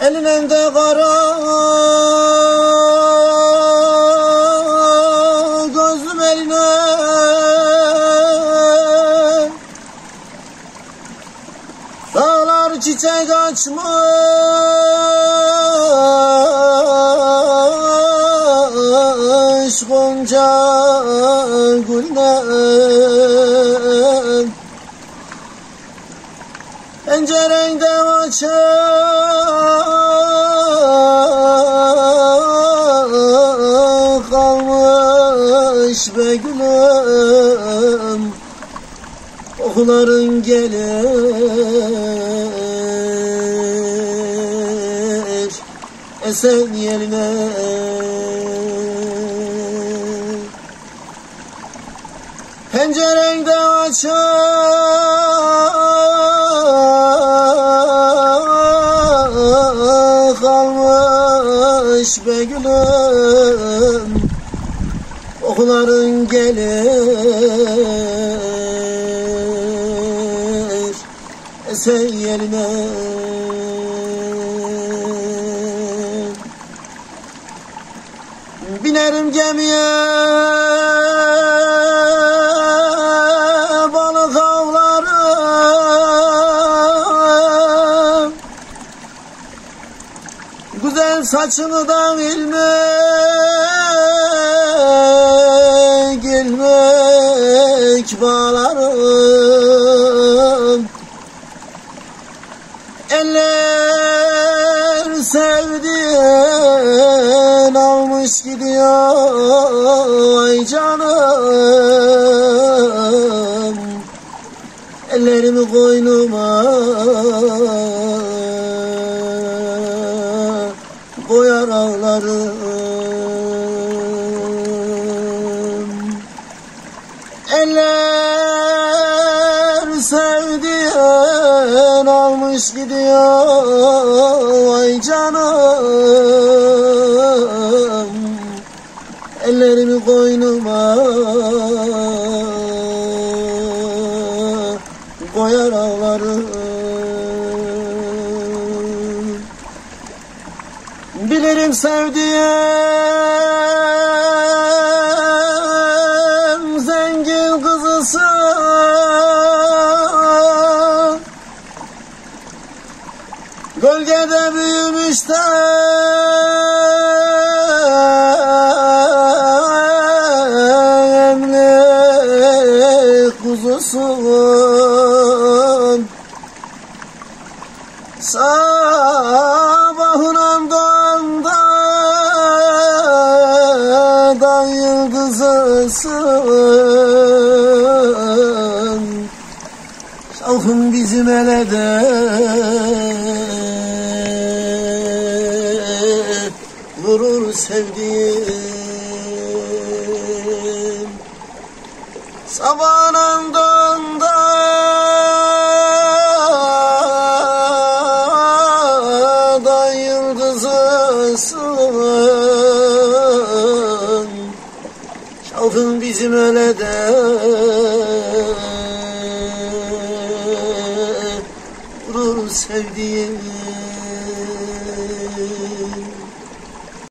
Elinin de kara gözüm eline. Dağlar çiçek açmış Gonca gülden Pencerenden açık kalmış be gülüm Oğların gelir. Esen yerine. Pencerenden açık kalmış be gülüm Oğların gelir. Yerine. Binerim gemiye. Balık avlarım Güzel saçını da ilmek bağlarım Eller sevdiğin almış gidiyor ay canım. Ellerimi koynuma koyar ağlarım Eller sevdiğin almış gidiyor ay canım. Ellerimi koynuma koyar ağlarım. Bilirim sevdiğim Gölgede büyümüş de kuzusun. Sabahın doğanda da yıldızısın Bizim elede Vurur sevdiğim Sabahın doğanda da yıldızısın Şavkın bizim elede sabrım sevdiğim